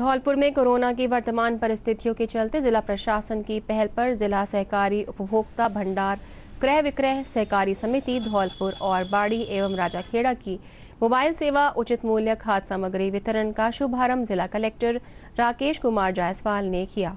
धौलपुर में कोरोना की वर्तमान परिस्थितियों के चलते जिला प्रशासन की पहल पर जिला सहकारी उपभोक्ता भंडार, क्रय विक्रय सहकारी समिति धौलपुर और बाड़ी एवं राजाखेड़ा की मोबाइल सेवा, उचित मूल्य खाद्य सामग्री वितरण का शुभारंभ जिला कलेक्टर राकेश कुमार जायसवाल ने किया।